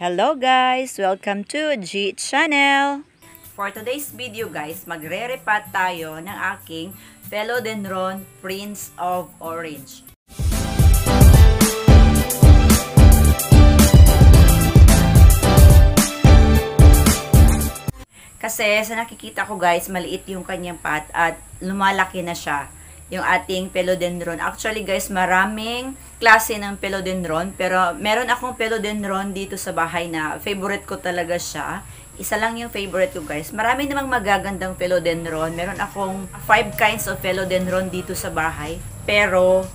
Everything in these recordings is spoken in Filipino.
Hello guys! Welcome to G Channel! For today's video guys, magre-repat tayo ng aking Philodendron Prince of Orange. Kasi sa nakikita ko guys, maliit yung kanyang pot at lumalaki na siya yung ating philodendron. Actually guys, maraming klase ng philodendron pero meron akong philodendron dito sa bahay na favorite ko talaga siya. Isa lang yung favorite ko guys. Marami namang magagandang philodendron. Meron akong five kinds of philodendron dito sa bahay. Pero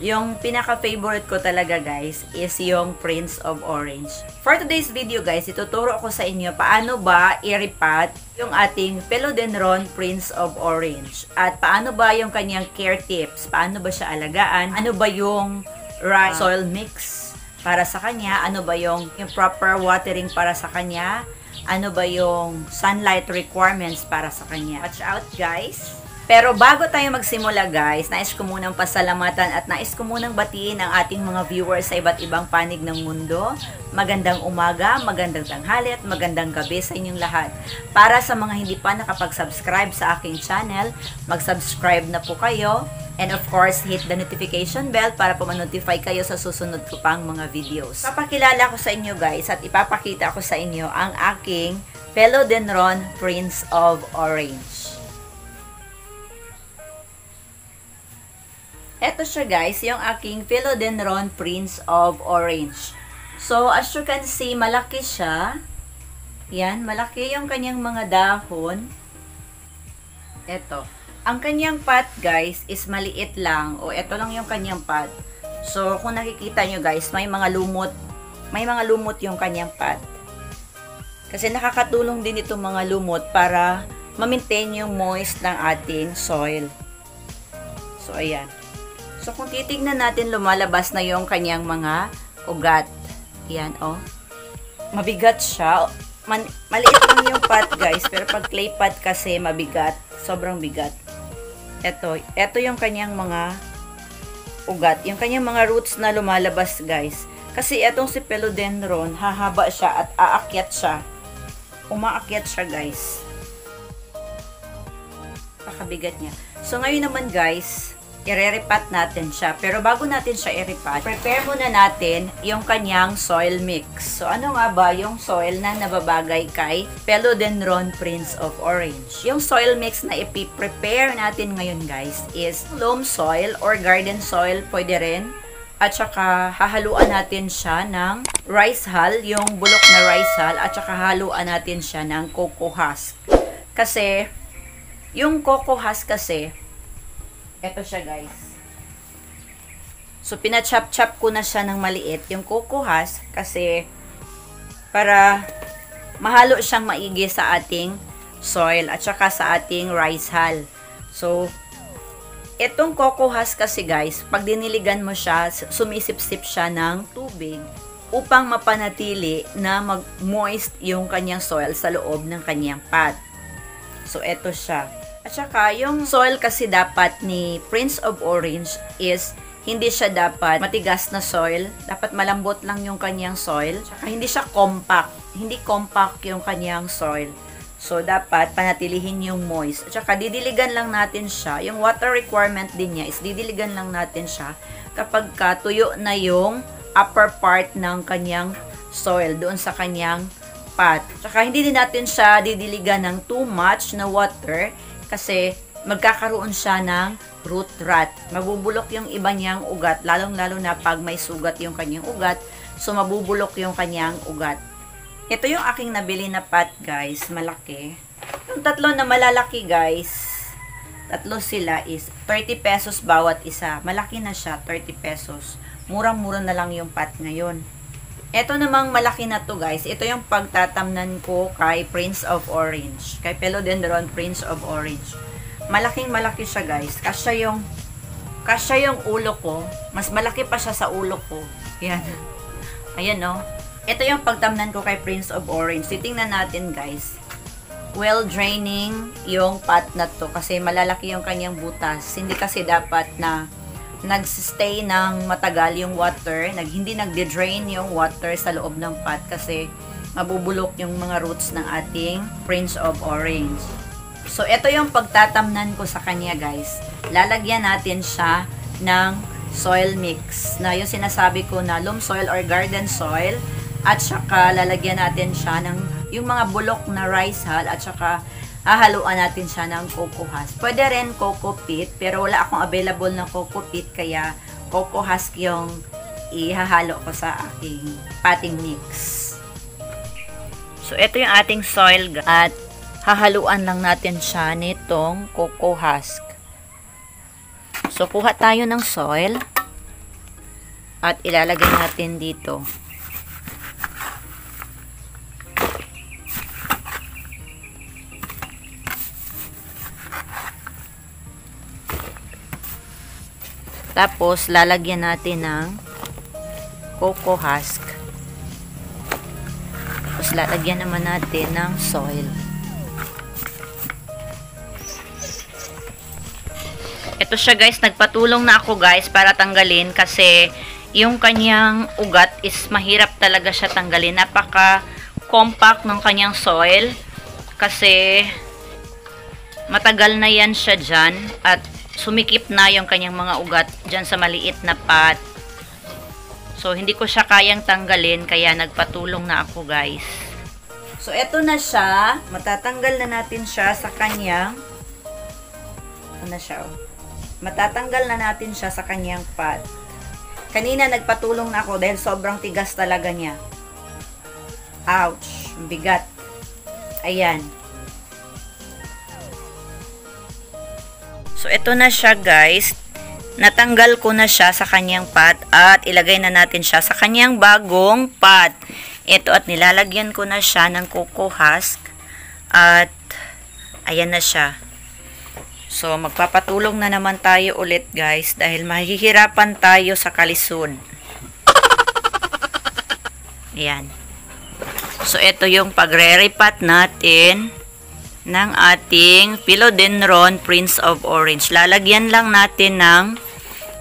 yung pinaka-favorite ko talaga guys is yung Prince of Orange. For today's video guys, ituturo ko sa inyo paano ba i-repat yung ating Philodendron Prince of Orange. At paano ba yung kanyang care tips, paano ba siya alagaan, ano ba yung right soil mix para sa kanya, ano ba yung, yung proper watering para sa kanya, ano ba yung sunlight requirements para sa kanya. Watch out guys! Pero bago tayo magsimula guys, nais ko munang pasalamatan at nais ko munang batiin ang ating mga viewers sa iba't ibang panig ng mundo. Magandang umaga, magandang tanghali at magandang gabi sa inyong lahat. Para sa mga hindi pa nakapag-subscribe sa aking channel, mag-subscribe na po kayo. And of course, hit the notification bell para po ma-notify kayo sa susunod ko pang mga videos. Papakilala ko sa inyo guys at ipapakita ko sa inyo ang aking Philodendron Prince of Orange. Ito siya guys, yung aking Philodendron Prince of Orange. So, as you can see, malaki siya. Yan, malaki yung kanyang mga dahon. Ito. Ang kanyang pot guys is maliit lang. O, ito lang yung kanyang pot. So, kung nakikita nyo guys, may mga lumot. May mga lumot yung kanyang pot. Kasi nakakatulong din itong mga lumot para ma-maintain yung moist ng ating soil. So, ayan. So, kung titignan natin, lumalabas na yung kanyang mga ugat. Yan, oh. Mabigat siya. Man, maliit lang yung pot, guys. Pero pag clay pot kasi, mabigat. Sobrang bigat. Ito, ito yung kanyang mga ugat. Yung kanyang mga roots na lumalabas, guys. Kasi itong si Philodendron, hahaba siya at aakyat siya. Umaakyat siya, guys. Pakabigat niya. So, ngayon naman, guys, i-repat natin siya. Pero bago natin siya i-repat, prepare muna natin yung kanyang soil mix. So, ano nga ba yung soil na nababagay kay Philodendron Prince of Orange? Yung soil mix na ipi-prepare natin ngayon guys is loam soil or garden soil, pwede rin. At saka, hahaluan natin siya ng rice hull, yung bulok na rice hull, at saka haluan natin siya ng cocoa husk. Kasi, yung cocoa husk kasi, ito siya guys. So, pinachop-chop ko na siya ng maliit, yung kukuhas, kasi para mahalo siyang maigi sa ating soil at saka sa ating rice hull. So, itong kukuhas kasi guys, pag diniligan mo siya, sumisip-sip siya ng tubig upang mapanatili na mag-moist yung kanyang soil sa loob ng kanyang pot. So, ito siya. At saka, yung soil kasi dapat ni Prince of Orange is hindi siya dapat matigas na soil. Dapat malambot lang yung kanyang soil. Saka hindi siya compact. Hindi compact yung kanyang soil. So, dapat panatilihin yung moist. At saka, didiligan lang natin siya. Yung water requirement din niya is didiligan lang natin siya kapag ka tuyo na yung upper part ng kanyang soil doon sa kanyang pot. Saka, hindi din natin siya didiligan ng too much na water kasi magkakaroon siya ng root rot. Mabubulok yung iba niyang ugat, lalong-lalo na pag may sugat yung kanyang ugat, so mabubulok yung kanyang ugat. Ito yung aking nabili na pot, guys, malaki. Yung tatlo na malalaki, guys, tatlo sila is 30 pesos bawat isa. Malaki na siya, 30 pesos. Murang-mura na lang yung pot ngayon. Ito namang malaki na to guys. Ito yung pagtatamnan ko kay Prince of Orange. Kay Philodendron Prince of Orange. Malaking malaki siya guys. Kasya yung kasya yung ulo ko. Mas malaki pa siya sa ulo ko. Yan. Ayan no. Ito yung pagtamnan ko kay Prince of Orange. Titingnan natin guys. Well draining yung pot na to. Kasi malalaki yung kanyang butas. Hindi kasi dapat na nagsistay ng matagal yung water, nag, hindi nagde-drain yung water sa loob ng pot kasi mabubulok yung mga roots ng ating Prince of Orange. So, ito yung pagtatamnan ko sa kanya, guys. Lalagyan natin siya ng soil mix na yung sinasabi ko na loam soil or garden soil at saka lalagyan natin siya ng yung mga bulok na rice hull at saka hahaluan natin siya ng cocoa husk. Pwede rin cocoa pit pero wala akong available na cocoa pit kaya cocoa husk yung ihahalo ko sa aking potting mix. So ito yung ating soil at hahaluan lang natin siya nitong cocoa husk. So, kuha tayo ng soil at ilalagay natin dito. Tapos, lalagyan natin ng cocoa husk. Tapos, lalagyan naman natin ng soil. Ito siya guys, nagpatulong na ako guys para tanggalin kasi yung kanyang ugat is mahirap talaga siya tanggalin. Napaka compact ng kanyang soil kasi matagal na yan siya dyan at sumikip na yung kanyang mga ugat dyan sa maliit na pot. So, hindi ko siya kayang tanggalin kaya nagpatulong na ako guys. So, eto na siya. Matatanggal na natin siya sa kanyang ito na siya oh matatanggal na natin siya sa kanyang pot. Kanina nagpatulong na ako dahil sobrang tigas talaga niya. Ouch! Bigat. Ayan. So, ito na siya guys. Natanggal ko na siya sa kanyang pot at ilagay na natin siya sa kanyang bagong pot. Ito at nilalagyan ko na siya ng cocoa husk at ayan na siya. So, magpapatulong na naman tayo ulit guys dahil mahihirapan tayo sa kalisod. Ayan. So, ito yung pagre-repat natin ng ating Philodendron Prince of Orange. Lalagyan lang natin ng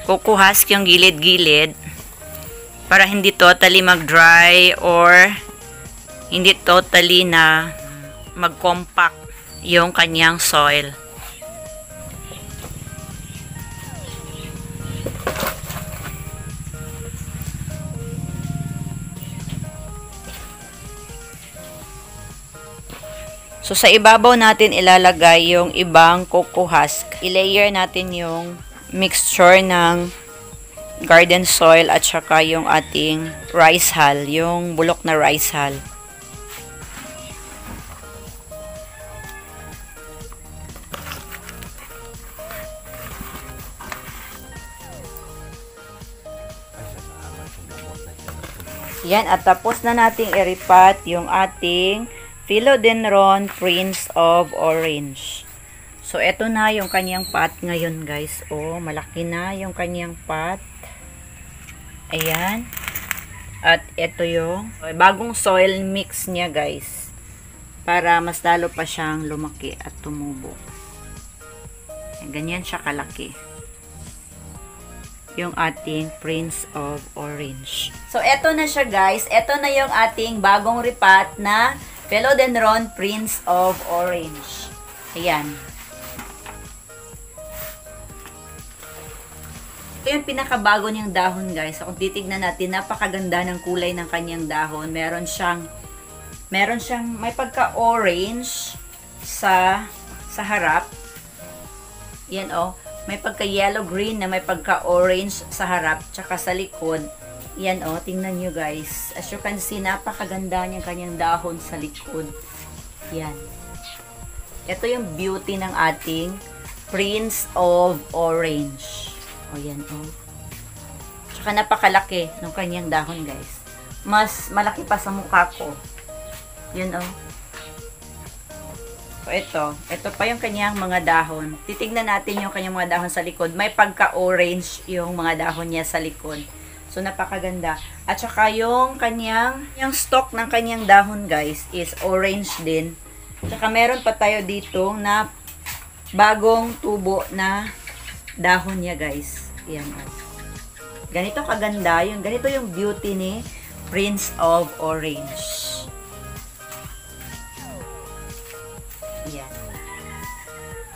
kukuhask yung gilid-gilid para hindi totally mag-dry or hindi totally na mag-compact yung kanyang soil. So, sa ibabaw natin ilalagay yung ibang cocoa husk. I-layer natin yung mixture ng garden soil at saka yung ating rice hull, yung bulok na rice hull. Yan, at tapos na nating iripat yung ating Philodendron Prince of Orange. So, ito na yung kanyang pot ngayon, guys. Oh, malaki na yung kanyang pot. Ayan. At ito yung bagong soil mix niya, guys. Para mas lalo pa siyang lumaki at tumubo. Ganyan siya kalaki yung ating Prince of Orange. So, eto na siya guys. Eto na yung ating bagong ripat na Philodendron Prince of Orange. Ayan. Ito yung pinakabago niyang dahon guys. So, kung titignan natin, napakaganda ng kulay ng kanyang dahon. Meron siyang, meron siyang, may pagka-orange sa, sa harap. Yan oh. May pagka-yellow-green na may pagka-orange sa harap, tsaka sa likod yan o, oh, tingnan nyo guys. As you can see, napakaganda niyang kanyang dahon sa likod. Yan. Ito yung beauty ng ating Prince of Orange. O yan o. Oh. Tsaka napakalaki ng kanyang dahon guys. Mas malaki pa sa mukha ko. Yan o. Oh. So, ito. Ito pa yung kanyang mga dahon. Titignan natin yung kanyang mga dahon sa likod. May pagka-orange yung mga dahon niya sa likod. So, napakaganda. At saka yung kanyang, yung stalk ng kanyang dahon, guys, is orange din. Saka meron pa tayo dito na bagong tubo na dahon niya, guys. Yan. oh. Ganito kaganda. Yung, ganito yung beauty ni Prince of Orange. Yan.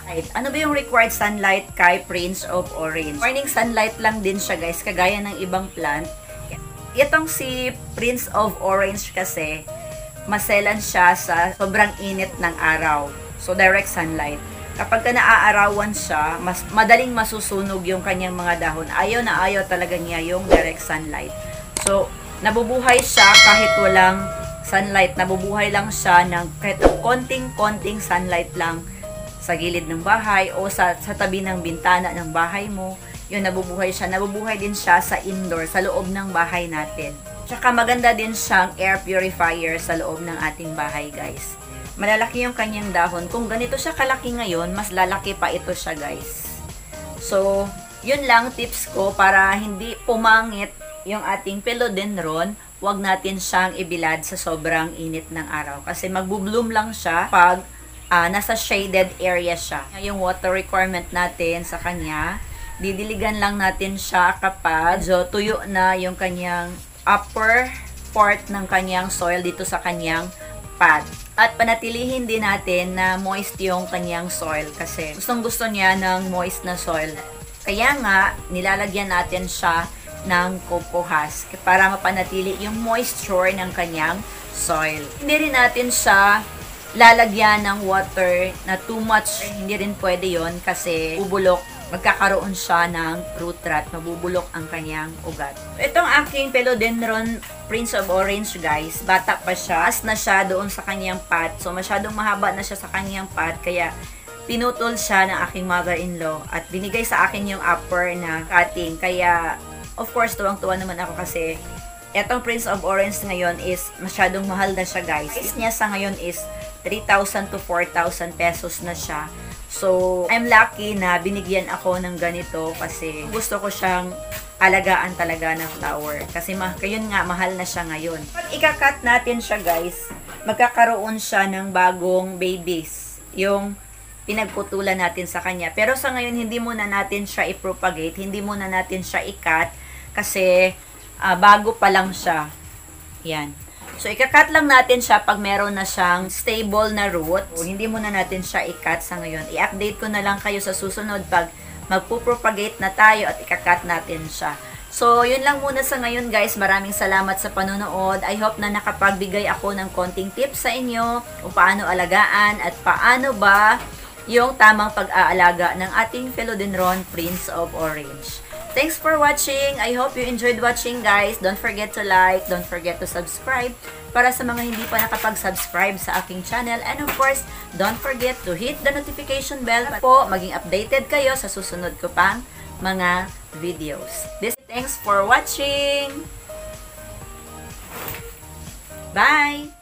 Right. Ano ba yung required sunlight kay Prince of Orange? Morning sunlight lang din siya guys, kagaya ng ibang plant. Itong si Prince of Orange kasi, maselan siya sa sobrang init ng araw. So, direct sunlight. Kapag ka naaarawan siya, mas madaling masusunog yung kanyang mga dahon. Ayaw na ayaw talaga niya yung direct sunlight. So, nabubuhay siya kahit walang sunlight. Nabubuhay lang siya ng kahit konting-konting sunlight lang sa gilid ng bahay o sa, sa tabi ng bintana ng bahay mo. Yun, nabubuhay siya. Nabubuhay din siya sa indoor, sa loob ng bahay natin. Tsaka maganda din siyang air purifier sa loob ng ating bahay, guys. Malalaki yung kanyang dahon. Kung ganito siya kalaki ngayon, mas lalaki pa ito siya, guys. So, yun lang tips ko para hindi pumangit yung ating philodendron. Huwag natin siyang ibilad sa sobrang init ng araw. Kasi magbo-bloom lang siya pag ah, nasa shaded area siya. Yung water requirement natin sa kanya, didiligan lang natin siya kapag so, tuyo na yung kanyang upper part ng kanyang soil dito sa kanyang pot. At panatilihin din natin na moist yung kanyang soil kasi gustong gusto niya ng moist na soil. Kaya nga, nilalagyan natin siya ng coco husk para mapanatili yung moisture ng kanyang soil. Hindi rin natin siya lalagyan ng water na too much. Hindi rin pwede yon kasi bubulok magkakaroon siya ng root rot, mabubulok ang kanyang ugat. Itong aking philodendron Prince of Orange guys, bata pa siya, as na siya doon sa kanyang pot. So masyadong mahaba na siya sa kanyang pot, kaya pinutol siya ng aking mother-in-law at binigay sa akin yung upper na cutting. Kaya, of course, tuwang-tuwa naman ako kasi etong Prince of Orange ngayon is masyadong mahal na siya guys. Price niya sa ngayon is 3,000 to 4,000 pesos na siya. So, I'm lucky na binigyan ako ng ganito kasi gusto ko siyang alagaan talaga ng flower. Kasi ma kayun nga, mahal na siya ngayon. Pag ikakat natin siya guys, magkakaroon siya ng bagong babies. Yung pinagputulan natin sa kanya. Pero sa ngayon, hindi muna natin siya i-propagate, hindi muna natin siya ikat kasi ah, bago pa lang siya. Yan. So, ikakat lang natin siya pag meron na siyang stable na root. So, hindi muna natin siya ikat sa ngayon. I-update ko na lang kayo sa susunod pag magpupropagate na tayo at ikakat natin siya. So, yun lang muna sa ngayon guys. Maraming salamat sa panonood. I hope na nakapagbigay ako ng konting tips sa inyo kung paano alagaan at paano ba yung tamang pag-aalaga ng ating Philodendron Prince of Orange. Thanks for watching. I hope you enjoyed watching, guys. Don't forget to like, don't forget to subscribe para sa mga hindi pa nakapag-subscribe sa aking channel. And of course, don't forget to hit the notification bell para po maging updated kayo sa susunod ko pang mga videos. This Thanks for watching. Bye!